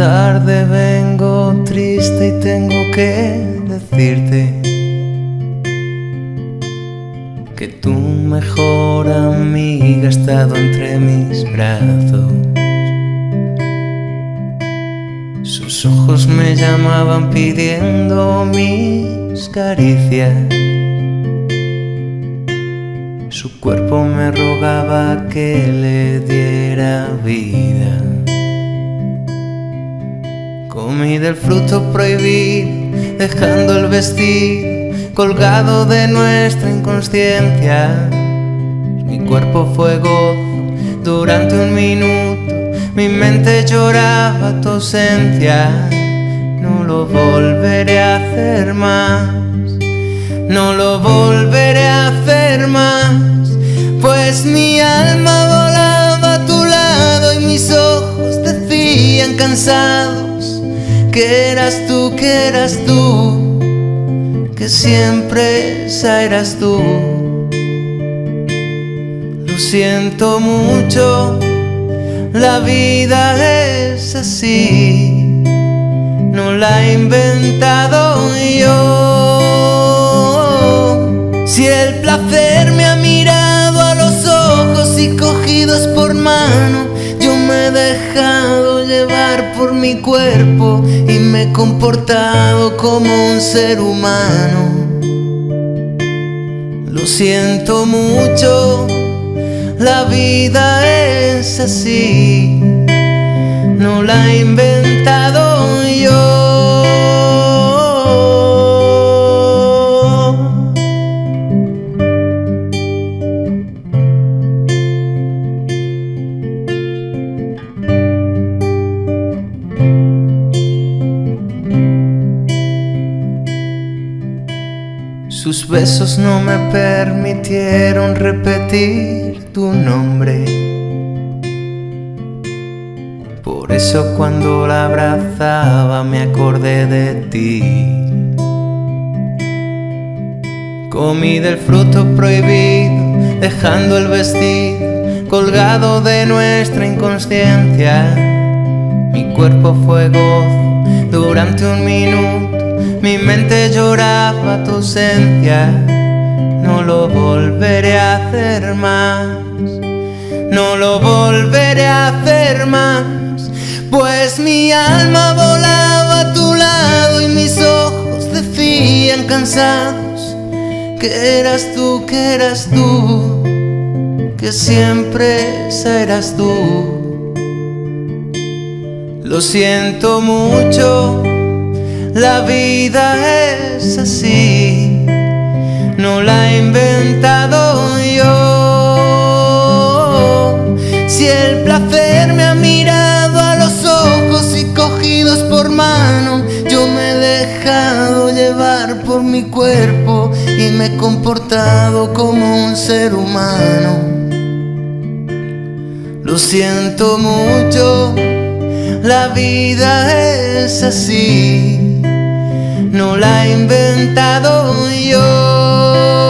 tarde vengo triste y tengo que decirte que tu mejor amiga ha estado entre mis brazos. Sus ojos me llamaban pidiendo mis caricias. Su cuerpo me rogaba que le diera vida. Comí del fruto prohibido, dejando el vestido colgado de nuestra inconsciencia. Mi cuerpo fue gozo durante un minuto, mi mente lloraba tu ausencia. No lo volveré a hacer más, no lo volveré a hacer más, pues mi alma volaba a tu lado y mis ojos decían cansados que eras tú, que eras tú, que siempre esa eras tú. Lo siento mucho, la vida es así, no la he inventado yo. Si el placer me ha mirado a los ojos y cogidos por mano, yo me he dejado llevar por mi cuerpo y me he comportado como un ser humano. Lo siento mucho, la vida es así, no la he Sus besos no me permitieron repetir tu nombre. Por eso cuando la abrazaba me acordé de ti. Comí del fruto prohibido, dejando el vestido colgado de nuestra inconsciencia. Mi cuerpo fue gozo durante un minuto mi mente lloraba tu ausencia, no lo volveré a hacer más, no lo volveré a hacer más, pues mi alma volaba a tu lado y mis ojos decían cansados que eras tú, que eras tú, que siempre esa eras tú. Lo siento mucho la vida es así, no la he inventado yo. Si el placer me ha mirado a los ojos y cogidos por mano, yo me he dejado llevar por mi cuerpo y me he comportado como un ser humano. Lo siento mucho, la vida es así no la he inventado yo.